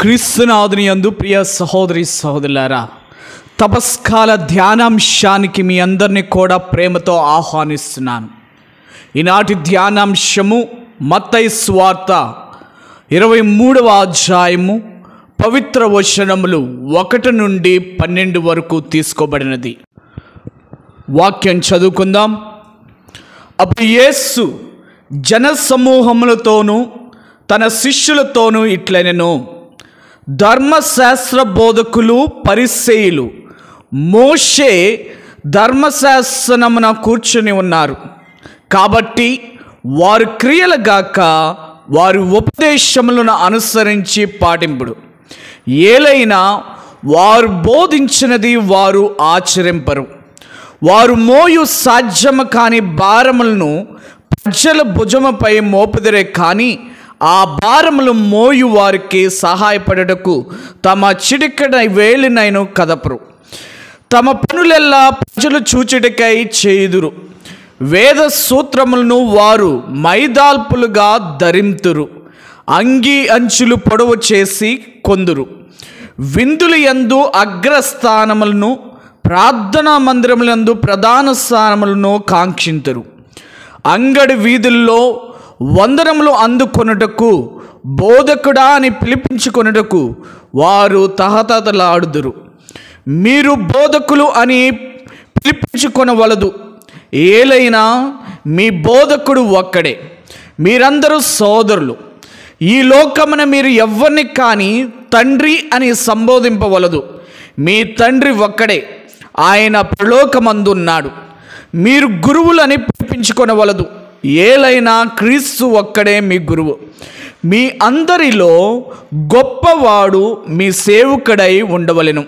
క్రీస్తునాథుని యందు ప్రియ సహోదరి సహోదరులారా తపస్కాల ధ్యానాంశానికి మీ అందరినీ కూడా ప్రేమతో ఆహ్వానిస్తున్నాను. ఈనాటి ధ్యానాంశము మత్తై స్వార్త ఇరవై మూడవ అధ్యాయము పవిత్ర వచనములు ఒకటి నుండి పన్నెండు వరకు తీసుకోబడినది. వాక్యం చదువుకుందాం. అప్పుడు యేసు జన సమూహములతోనూ తన శిష్యులతోనూ ఇట్లనెను. ధర్మశాస్త్ర బోధకులు పరిసేయులు మోషే ధర్మశాసనమున కూర్చుని ఉన్నారు. కాబట్టి వారు క్రియలు గాక వారి ఉపదేశములను అనుసరించి పాటింపుడు. ఏలైనా వారు బోధించినది వారు ఆచరింపరు. వారు మోయు సాధ్యము కాని భారములను ప్రజల భుజముపై మోపుదరే కానీ ఆ భారములు మోయు వారికి సహాయపడటకు తమ చిటికడ వేలినైను కదపరు. తమ పనులెల్లా ప్రజలు చూచుటకై చేయుదురు. వేద సూత్రములను వారు మైదాల్పులుగా ధరింతురు. అంగీ అంచులు పొడవు చేసి కొందురు. విందులు ఎందు అగ్రస్థానములను ప్రార్థనా మందిరములందు ప్రధాన స్థానములను కాంక్షింతురు. అంగడి వీధుల్లో వందనములు అందుకొనుటకు బోధకుడా అని పిలిపించుకొనుటకు వారు తహతలాడుదురు మీరు బోధకులు అని పిలిపించుకొనవలదు. ఏలైనా మీ బోధకుడు ఒక్కడే. మీరందరూ సోదరులు. ఈ లోకమున మీరు ఎవ్వరిని కానీ తండ్రి అని సంబోధింపవలదు. మీ తండ్రి ఒక్కడే. ఆయన ప్రలోకమందున్నాడు. మీరు గురువులని పిలిపించుకొనవలదు. ఏలైనా క్రీస్తు ఒక్కడే మీ గురువు. మీ అందరిలో గొప్పవాడు మీ సేవకుడై ఉండవలెను.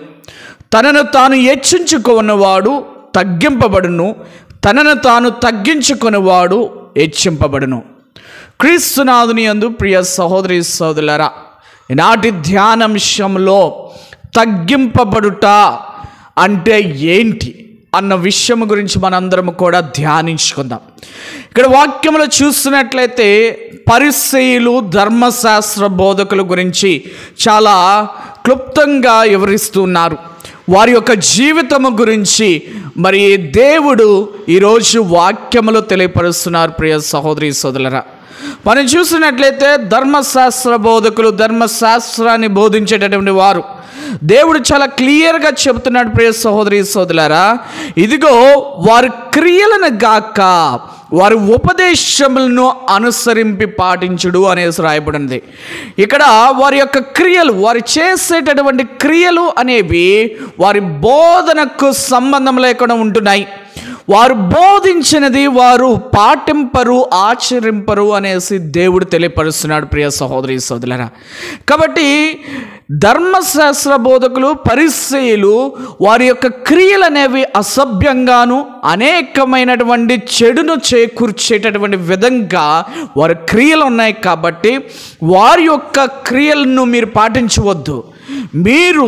తనను తాను హెచ్చించుకున్నవాడు తగ్గింపబడును. తనను తాను తగ్గించుకునేవాడు హెచ్చింపబడును. క్రీస్తునాథుని అందు ప్రియ సహోదరి సహోదరులరా ఈనాటి ధ్యానాంశంలో తగ్గింపబడుట అంటే ఏంటి? అన్న విషయం గురించి మనందరం కూడా ధ్యానించుకుందాం. ఇక్కడ వాక్యంలో చూస్తున్నట్లయితే పరిశీలు ధర్మశాస్త్ర బోధకుల గురించి చాలా క్లుప్తంగా వివరిస్తున్నారు వారి యొక్క జీవితము గురించి మరి దేవుడు ఈరోజు వాక్యములో తెలియపరుస్తున్నారు ప్రియ సహోదరి సోదరులరా. మనం చూసినట్లయితే ధర్మశాస్త్ర బోధకులు ధర్మశాస్త్రాన్ని బోధించేటటువంటి వారు. దేవుడు చాలా క్లియర్గా చెబుతున్నాడు ప్రియ సహోదరి సోదరులారా. ఇదిగో వారి క్రియలను గాక వారి ఉపదేశములను అనుసరింపి పాటించుడు అనేసి రాయబడింది. ఇక్కడ వారి యొక్క క్రియలు వారు చేసేటటువంటి క్రియలు అనేవి వారి బోధనకు సంబంధం లేకుండా ఉంటున్నాయి. వారు బోధించినది వారు పాటింపరు ఆచరింపరు అనేసి దేవుడు తెలియపరుస్తున్నాడు ప్రియ సహోదరి సోదరులరా. కాబట్టి ధర్మశాస్త్ర బోధకులు పరిశీలు వారి యొక్క క్రియలు అనేవి అసభ్యంగాను అనేకమైనటువంటి చెడును చేకూర్చేటటువంటి విధంగా వారి క్రియలు ఉన్నాయి కాబట్టి వారి యొక్క క్రియలను మీరు పాటించవద్దు. మీరు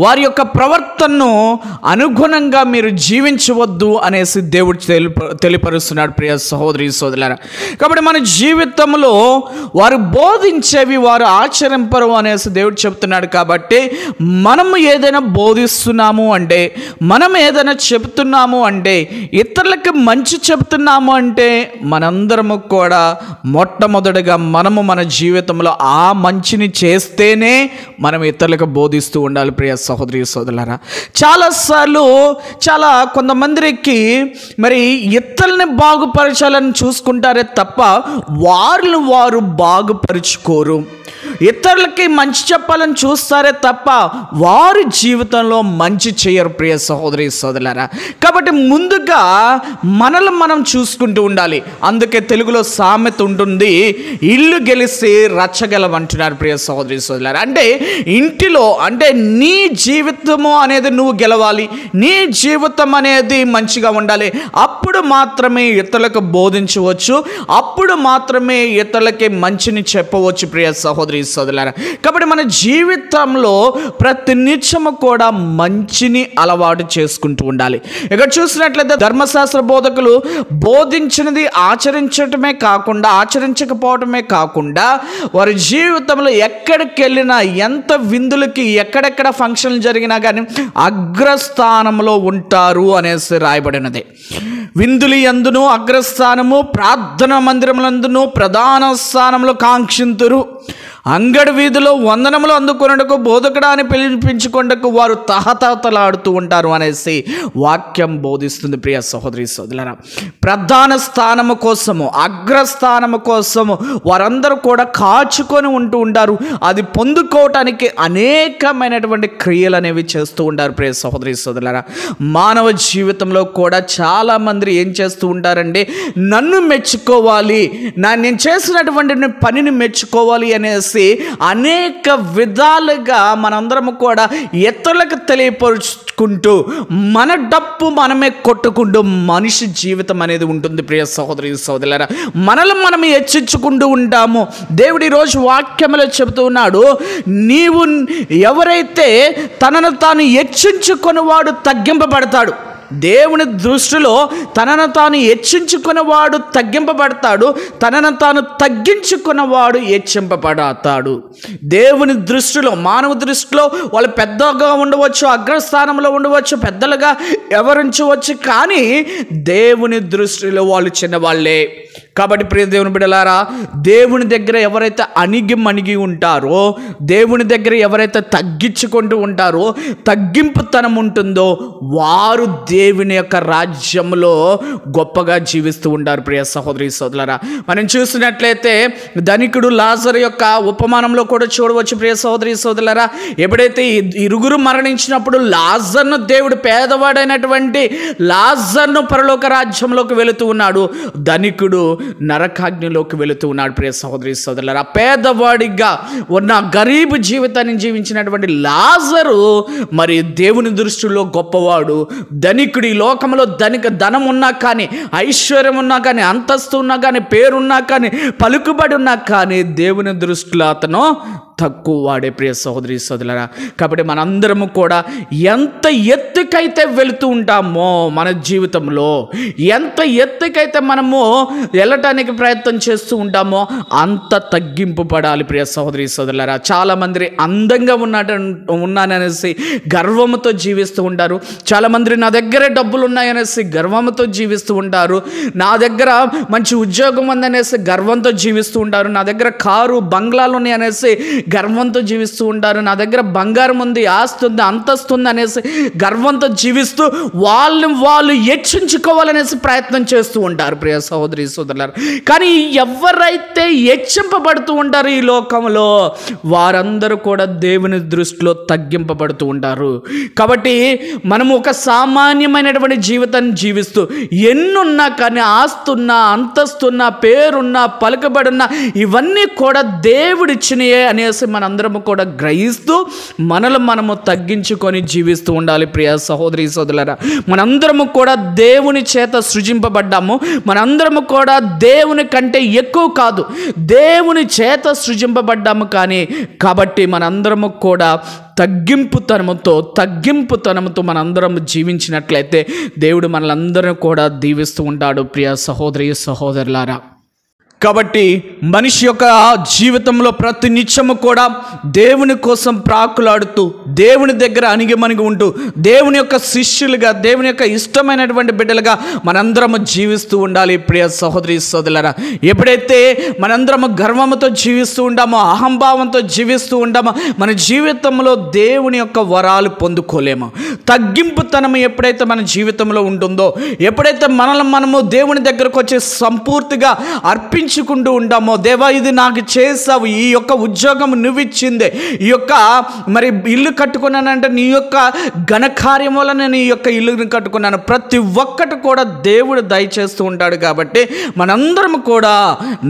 వారి యొక్క ప్రవర్తనను అనుగుణంగా మీరు జీవించవద్దు అనేసి దేవుడు తెలిప తెలియపరుస్తున్నాడు ప్రియ సహోదరి సోదరులారా. కాబట్టి మన జీవితంలో వారు బోధించేవి వారు ఆచరింపరు అనేసి దేవుడు చెప్తున్నాడు కాబట్టి మనము ఏదైనా బోధిస్తున్నాము అంటే మనం ఏదైనా చెప్తున్నాము అంటే ఇతరులకి మంచి చెప్తున్నాము అంటే మనందరము కూడా మొట్టమొదటిగా మనము మన జీవితంలో ఆ మంచిని చేస్తేనే మనం ఇతరులకు బోధిస్తూ ఉండాలి ప్రియ సహోదరి సోదరులారా. చాలాసార్లు చాలా కొంతమందికి మరి ఇతరులని బాగుపరచాలని చూసుకుంటారే తప్ప వారిని వారు బాగుపరుచుకోరు. ఇతరులకి మంచి చెప్పాలని చూస్తారే తప్ప వారి జీవితంలో మంచి చేయరు ప్రియ సహోదరి సోదరులారా. కాబట్టి ముందుగా మనల్ని మనం చూసుకుంటూ ఉండాలి. అందుకే తెలుగులో సామెత ఉంటుంది ఇల్లు గెలిసి రచ్చగలం అంటున్నారు ప్రియ సహోదరి సోదరులారా. అంటే ఇంటిలో అంటే నీ జీవితము అనేది నువ్వు గెలవాలి నీ జీవితం అనేది మంచిగా ఉండాలి. అప్పుడు మాత్రమే ఇతరులకు బోధించవచ్చు అప్పుడు మాత్రమే ఇతరులకి మంచిని చెప్పవచ్చు ప్రియ సహోదరి సోదరులారా. కాబట్టి మన జీవితంలో ప్రతి నిత్యము కూడా మంచిని అలవాటు చేసుకుంటూ ఉండాలి. ఇక్కడ చూసినట్లయితే ధర్మశాస్త్ర బోధకులు బోధించినది ఆచరించటమే కాకుండా ఆచరించకపోవటమే కాకుండా వారి జీవితంలో ఎక్కడికి వెళ్ళినా ఎంత విందులకి ఎక్కడెక్కడ ఫంక్షన్లు జరిగినా కానీ అగ్రస్థానంలో ఉంటారు అనేసి రాయబడినది. విందులు ఎందును? అగ్రస్థానము ప్రార్థన మందిరములందును ప్రధాన స్థానంలో కాంక్షింతురు. అంగడి వీధిలో వందనములు అందుకొనటకు బోధకుడా అని వారు తహతహతలాడుతూ ఉంటారు అనేసి వాక్యం బోధిస్తుంది ప్రియ సహోదరి సోదరులరా. ప్రధాన స్థానము కోసము అగ్రస్థానము కోసము వారందరూ కూడా కాచుకొని ఉంటూ ఉంటారు. అది పొందుకోవటానికి అనేకమైనటువంటి క్రియలు అనేవి చేస్తూ ఉంటారు ప్రియ సహోదరి సోదరులరా. మానవ జీవితంలో కూడా చాలా మంది ఏం చేస్తూ ఉంటారంటే నన్ను మెచ్చుకోవాలి నా నేను చేసినటువంటి పనిని మెచ్చుకోవాలి అనేసి అనేక విధాలుగా మనందరము కూడా ఇతరులకు తెలియపరుచుకుంటూ మన డప్పు మనమే కొట్టుకుంటూ మనిషి జీవితం అనేది ఉంటుంది ప్రియ సహోదరి సహోదరులారా మనల్ని మనం హెచ్చించుకుంటూ ఉంటాము. దేవుడు ఈరోజు వాక్యములో చెబుతూ ఉన్నాడు నీవు ఎవరైతే తనను తాను హెచ్చించుకొని వాడు తగ్గింపబడతాడు. దేవుని దృష్టిలో తనను తాను హెచ్చించుకున్నవాడు తగ్గింపబడతాడు తనను తాను తగ్గించుకున్నవాడు హెచ్చింపబడతాడు. దేవుని దృష్టిలో మానవ దృష్టిలో వాళ్ళు పెద్దగా ఉండవచ్చు అగ్రస్థానంలో ఉండవచ్చు పెద్దలుగా ఎవరించవచ్చు కానీ దేవుని దృష్టిలో వాళ్ళు చిన్నవాళ్ళే. కాబట్టి ప్రియ దేవుని బిడలారా దేవుని దగ్గర ఎవరైతే అణిగి మణిగి ఉంటారో దేవుని దగ్గర ఎవరైతే తగ్గించుకుంటూ ఉంటారో తగ్గింపుతనం ఉంటుందో వారు దేవుని యొక్క రాజ్యంలో గొప్పగా జీవిస్తూ ఉంటారు ప్రియ సహోదరి సోదరులారా. మనం చూసినట్లయితే ధనికుడు లాజర్ యొక్క ఉపమానంలో కూడా చూడవచ్చు ప్రియ సహోదరి సోదరులారా. ఎప్పుడైతే ఇరుగురు మరణించినప్పుడు లాజర్ను దేవుడు పేదవాడైనటువంటి లాజర్ను పరలోక రాజ్యంలోకి వెళుతూ ఉన్నాడు ధనికుడు నరకాగ్నిలోకి వెళుతూ ఉన్నాడు ప్రియ సహోదరి సోదరులారా. పేదవాడిగా ఉన్న గరీబు జీవితాన్ని జీవించినటువంటి లాజరు మరి దేవుని దృష్టిలో గొప్పవాడు ధనికుడు ఈ లోకంలో ధనిక ధనం ఉన్నా కానీ ఐశ్వర్యం ఉన్నా కానీ అంతస్తు ఉన్నా కానీ పేరున్నా కానీ పలుకుబడి ఉన్నా కానీ దేవుని దృష్టిలో అతను తక్కువ వాడే ప్రియ సహోదరి సోదరులరా. కాబట్టి మనందరము కూడా ఎంత ఎత్తుకైతే వెళుతూ ఉంటామో మన జీవితంలో ఎంత ఎత్తుకైతే మనము వెళ్ళటానికి ప్రయత్నం చేస్తూ ఉంటామో అంత తగ్గింపు పడాలి ప్రియ సహోదరి సోదరులరా. చాలామంది అందంగా ఉన్నట ఉన్నాననేసి గర్వంతో జీవిస్తూ ఉంటారు. చాలామంది నా దగ్గరే డబ్బులు ఉన్నాయనేసి గర్వంతో జీవిస్తూ ఉంటారు. నా దగ్గర మంచి ఉద్యోగం ఉందనేసి గర్వంతో జీవిస్తూ ఉంటారు. నా దగ్గర కారు బంగ్లాలు ఉన్నాయి అనేసి గర్వంతో జీవిస్తూ ఉంటారు. నా దగ్గర బంగారం ఉంది ఆస్తి ఉంది అంతస్తు ఉంది అనేసి గర్వంతో జీవిస్తూ వాళ్ళని వాళ్ళు హెచ్చించుకోవాలనేసి ప్రయత్నం చేస్తూ ఉంటారు ప్రియ సహోదరి సోదరులారు. కానీ ఎవరైతే హెచ్చింపబడుతూ ఉంటారు ఈ లోకంలో వారందరూ కూడా దేవుని దృష్టిలో తగ్గింపబడుతూ ఉంటారు. కాబట్టి మనము ఒక సామాన్యమైనటువంటి జీవితాన్ని జీవిస్తూ ఎన్నున్నా కానీ ఆస్తున్నా అంతస్తున్నా పేరున్నా పలుకబడున్నా ఇవన్నీ కూడా దేవుడిచ్చినయే అనేసి మనందరము కూడా గ్రహిస్తూ మనల్ని మనము తగ్గించుకొని జీవిస్తూ ఉండాలి ప్రియ సహోదరి సోదరులరా. మనందరము కూడా దేవుని చేత సృజింపబడ్డాము. మనందరము కూడా దేవుని కంటే ఎక్కువ కాదు. దేవుని చేత సృజింపబడ్డాము కానీ కాబట్టి మనందరము కూడా తగ్గింపుతనముతో తగ్గింపుతనముతో మనందరం జీవించినట్లయితే దేవుడు మనలందరం కూడా దీవిస్తూ ఉంటాడు ప్రియ సహోదరి సహోదరులారా. కాబట్టి మనిషి యొక్క జీవితంలో ప్రతి నిత్యము కూడా దేవుని కోసం ప్రాకులాడుతూ దేవుని దగ్గర అణిగిమణిగి ఉంటూ దేవుని యొక్క శిష్యులుగా దేవుని యొక్క ఇష్టమైనటువంటి బిడ్డలుగా మనందరము జీవిస్తూ ఉండాలి. ప్రియ సహోదరి సోదరులరా ఎప్పుడైతే మనందరము గర్వముతో జీవిస్తూ ఉంటామో అహంభావంతో జీవిస్తూ ఉంటామో మన జీవితంలో దేవుని యొక్క వరాలు పొందుకోలేము. తగ్గింపుతనం ఎప్పుడైతే మన జీవితంలో ఉంటుందో ఎప్పుడైతే మనల్ని మనము దేవుని దగ్గరకు వచ్చి సంపూర్తిగా అర్పించ తగ్గించుకుంటూ ఉంటామో దేవా ఇది నాకు చేసావు ఈ యొక్క ఉద్యోగం నువ్వు ఇచ్చిందే ఈ యొక్క మరి ఇల్లు కట్టుకున్నానంటే నీ యొక్క ఘనకార్యం వల్ల నేను ఈ యొక్క ఇల్లుని కట్టుకున్నాను. ప్రతి ఒక్కటి కూడా దేవుడు దయచేస్తూ ఉంటాడు కాబట్టి మనందరం కూడా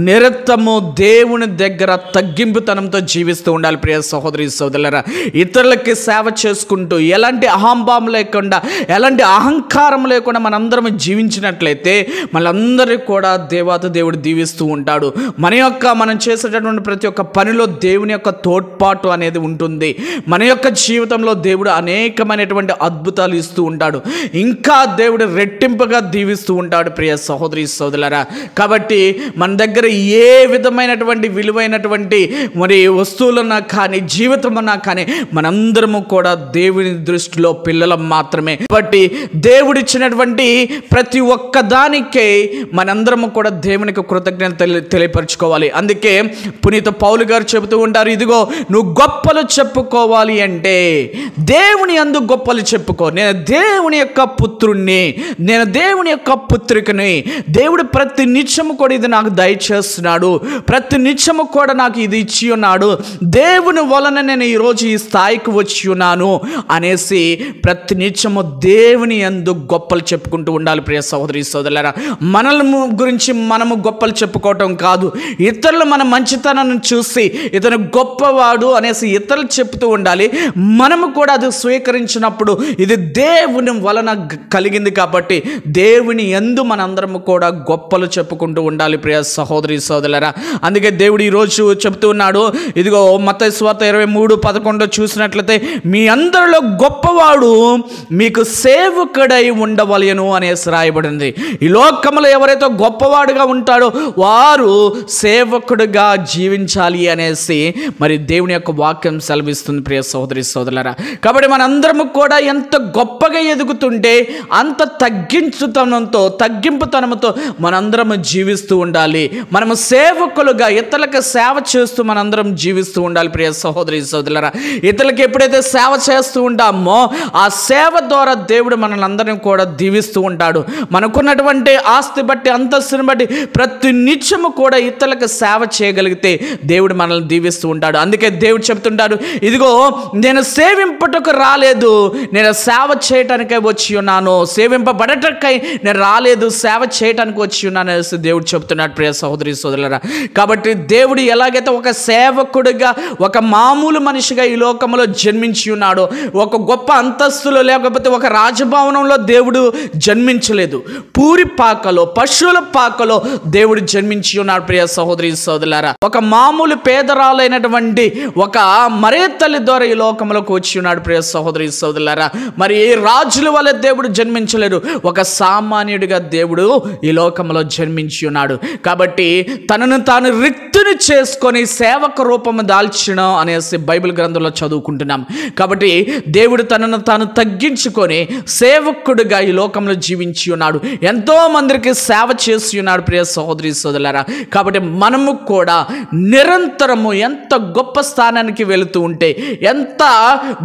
నిరత్తము దేవుని దగ్గర తగ్గింపుతనంతో జీవిస్తూ ఉండాలి. ప్రియ సహోదరి సోదరులరా ఇతరులకి సేవ చేసుకుంటూ ఎలాంటి అహంభావం లేకుండా ఎలాంటి అహంకారం లేకుండా మనందరం జీవించినట్లయితే మనందరికీ కూడా దేవాత దేవుడు దీవిస్తూ ఉంటాడు. మన యొక్క మనం చేసేటటువంటి ప్రతి ఒక్క పనిలో దేవుని యొక్క తోడ్పాటు అనేది ఉంటుంది. మన యొక్క జీవితంలో దేవుడు అనేకమైనటువంటి అద్భుతాలు ఇస్తూ ఉంటాడు. ఇంకా దేవుడు రెట్టింపుగా దీవిస్తూ ఉంటాడు ప్రియ సహోదరి సోదరులరా. కాబట్టి మన దగ్గర ఏ విధమైనటువంటి విలువైనటువంటి మరి వస్తువులన్నా కానీ జీవితమన్నా కానీ మనందరము కూడా దేవుని దృష్టిలో పిల్లలం మాత్రమే. కాబట్టి దేవుడిచ్చినటువంటి ప్రతి ఒక్క దానికే మనందరము కూడా దేవునికి కృతజ్ఞత తెలి తెలియపరచుకోవాలి. అందుకే పునీత పౌలు గారు చెబుతూ ఉంటారు ఇదిగో నువ్వు గొప్పలు చెప్పుకోవాలి అంటే దేవుని అందు గొప్పలు చెప్పుకో. నేను దేవుని యొక్క పుత్రుణ్ణి నేను దేవుని యొక్క పుత్రికని దేవుడు ప్రతి నిత్యము కూడా ఇది నాకు దయచేస్తున్నాడు ప్రతి నిత్యము కూడా నాకు ఇది ఇచ్చి ఉన్నాడు దేవుని వలన నేను ఈరోజు ఈ స్థాయికి వచ్చి ఉన్నాను అనేసి ప్రతి నిత్యము దేవుని యందు గొప్పలు చెప్పుకుంటూ ఉండాలి. ప్రియ సహోదరి సోదరులారా మనము గురించి మనము గొప్పలు చెప్పుకో చెప్పుకోవటం కాదు. ఇతరులు మన మంచితనాన్ని చూసి ఇతను గొప్పవాడు అనేసి ఇతరులు చెప్తూ ఉండాలి. మనము కూడా అది స్వీకరించినప్పుడు ఇది దేవుని వలన కలిగింది కాబట్టి దేవుని ఎందు మనందరము కూడా గొప్పలు చెప్పుకుంటూ ఉండాలి ప్రియ సహోదరి సోదరులరా. అందుకే దేవుడు ఈరోజు చెప్తూ ఉన్నాడు. ఇదిగో మత స్వాత ఇరవై మూడు పదకొండు చూసినట్లయితే మీ అందరిలో గొప్పవాడు మీకు సేవకుడై ఉండవలయను అనేసి రాయబడింది. ఈ లోకంలో ఎవరైతే గొప్పవాడుగా ఉంటాడో వా వారు సేవకుడుగా జీవించాలి అనేసి మరి దేవుని యొక్క వాక్యం సెలవిస్తుంది ప్రియ సహోదరి సోదరులరా. కాబట్టి మనందరము కూడా ఎంత గొప్పగా ఎదుగుతుంటే అంత తగ్గించుతనంతో తగ్గింపుతనంతో మనందరము జీవిస్తూ ఉండాలి. మనము సేవకులుగా ఇతరులకు సేవ చేస్తూ మనందరం జీవిస్తూ ఉండాలి ప్రియ సహోదరి సోదరులరా. ఇతరులకు ఎప్పుడైతే సేవ చేస్తూ ఉంటామో ఆ సేవ ద్వారా దేవుడు మనల్ని అందరం కూడా దీవిస్తూ ఉంటాడు. మనకున్నటువంటి ఆస్తి బట్టి అంతస్తుని బట్టి ప్రతి కొంచెము కూడా ఇతరులకు సేవ చేయగలిగితే దేవుడు మనల్ని దీవిస్తూ ఉంటాడు. అందుకే దేవుడు చెప్తుంటాడు ఇదిగో నేను సేవింపటకు రాలేదు నేను సేవ చేయటానికే వచ్చి ఉన్నాను. సేవింపబడటకై నేను రాలేదు సేవ చేయటానికి వచ్చి ఉన్నాను అనేసి దేవుడు చెప్తున్నాడు ప్రియ సహోదరి సోదరులరా. కాబట్టి దేవుడు ఎలాగైతే ఒక సేవకుడిగా ఒక మామూలు మనిషిగా ఈ లోకంలో జన్మించి ఉన్నాడో ఒక గొప్ప అంతస్తులో లేకపోతే ఒక రాజభవనంలో దేవుడు జన్మించలేదు. పూరి పాకలో పశువుల పాకలో దేవుడు నిర్మించి ఉన్నాడు ప్రియ సహోదరి సోదరులారా. ఒక మామూలు పేదరాలైనటువంటి ఒక మరే తల్లి ద్వారా ఈ లోకంలోకి వచ్చి ఉన్నాడు ప్రియ సహోదరి సోదరులారా. మరి ఏ రాజుల వల్ల దేవుడు జన్మించలేదు ఒక సామాన్యుడిగా దేవుడు ఈ లోకంలో జన్మించి ఉన్నాడు. కాబట్టి తనను తాను రిక్తుని చేసుకొని సేవక రూపము దాల్చిన అనేసి బైబిల్ గ్రంథంలో చదువుకుంటున్నాం. కాబట్టి దేవుడు తనను తాను తగ్గించుకొని సేవకుడిగా ఈ లోకంలో జీవించి ఉన్నాడు. ఎంతో మందికి సేవ చేసి ఉన్నాడు ప్రియ సహోదరి సోదరులారా కాబట్టి మనము కూడా నిరంతరము ఎంత గొప్ప స్థానానికి వెళుతూ ఉంటే ఎంత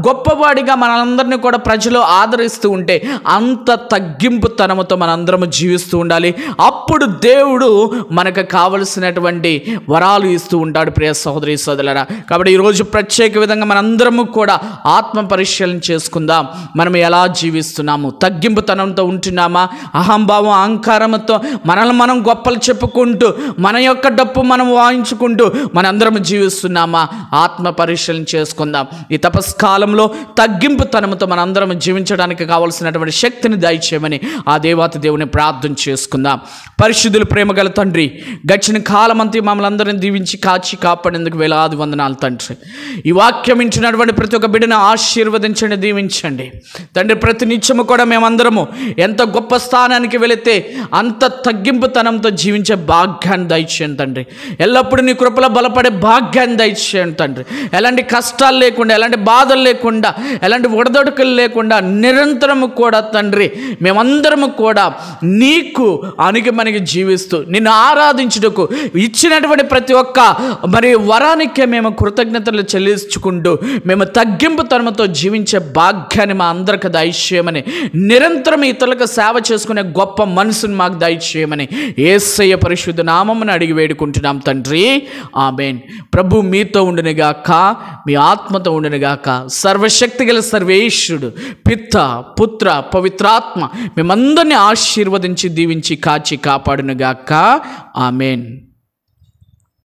గొప్పవాడిగా మనందరినీ కూడా ప్రజలు ఆదరిస్తూ ఉంటే అంత తగ్గింపు తనముతో మనందరము జీవిస్తూ ఉండాలి. అప్పుడు దేవుడు మనకు కావలసినటువంటి వరాలు ఇస్తూ ఉంటాడు ప్రియ సహోదరి సోదరులరా. కాబట్టి ఈరోజు ప్రత్యేక విధంగా మనందరము కూడా ఆత్మ పరిశీలన చేసుకుందాం. మనం ఎలా జీవిస్తున్నాము? తగ్గింపుతనంతో ఉంటున్నామా? అహంభావం అహంకారంతో మనల్ని మనం గొప్పలు చెప్పుకుంటూ మన యొక్క డప్పు మనం వాయించుకుంటూ మనందరం జీవిస్తున్నామా? ఆత్మ పరిశీలన చేసుకుందాం. ఈ తపస్కాలంలో తగ్గింపుతనంతో మనందరం జీవించడానికి కావలసినటువంటి శక్తిని దయచేయమని ఆ దేవాతి దేవుని ప్రార్థన చేసుకుందాం. పరిశుద్ధులు ప్రేమగల తండ్రి గడిచిన కాలమంతా మమ్మల్ని అందరిని దీవించి కాచి కాపాడేందుకు వేలాది వందనాలు తండ్రి. ఈ వాక్యం ఇచ్చినటువంటి ప్రతి ఒక్క బిడ్డను ఆశీర్వదించండి దీవించండి. తండ్రి ప్రతి నిత్యము కూడా మేమందరము ఎంత గొప్ప స్థానానికి వెళితే అంత తగ్గింపుతనంతో జీవించే భాగ్యాన్ని దయచేయండి తండ్రి. ఎల్లప్పుడూ నీ కృపలో బలపడే భాగ్యాన్ని దయచేయండి తండ్రి. ఎలాంటి కష్టాలు లేకుండా ఎలాంటి బాధలు లేకుండా ఎలాంటి ఒడదొడుకులు లేకుండా నిరంతరము కూడా తండ్రి మేమందరము కూడా నీకు అణిగి మనకి జీవిస్తూ నిన్ను ఆరాధించుటకు ఇచ్చినటువంటి ప్రతి ఒక్క మరి వరానికే మేము కృతజ్ఞతలు చెల్లించుకుంటూ మేము తగ్గింపు తనముతో జీవించే భాగ్యాన్ని మా అందరికి దయచేయమని నిరంతరం ఇతరులకు సేవ చేసుకునే గొప్ప మనసును మాకు దయచేయమని ఏసయ్య పరిశుద్ధ నామమును అడిగి వేడుకుంటున్నాం తండ్రి. ఆమెన్. ప్రభు మీతో ఉండునుగాక మీ ఆత్మతో ఉండునుగాక సర్వశక్తి గల సర్వేశ్వరుడు పిత్త పుత్ర పవిత్రాత్మ మేమందరినీ ఆశీర్వదించి దీవించి కాచి కాపాడునుగాక. ఆమెన్.